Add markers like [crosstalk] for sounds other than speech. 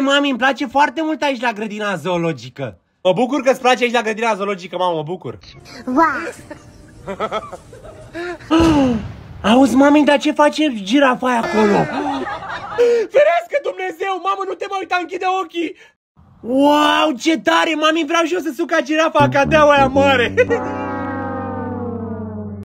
Mami, îmi place foarte mult aici la grădina zoologică. Mă bucur că îți place aici la grădina zoologică, mamă, mă bucur. Wow! [gasps] Auzi, mami, dar ce face girafa aia acolo? Ferească Dumnezeu, mamă, nu te mai uita, închide ochii! Wow, ce tare, mami, vreau și eu să suc ca girafa, ca aia mare! [laughs]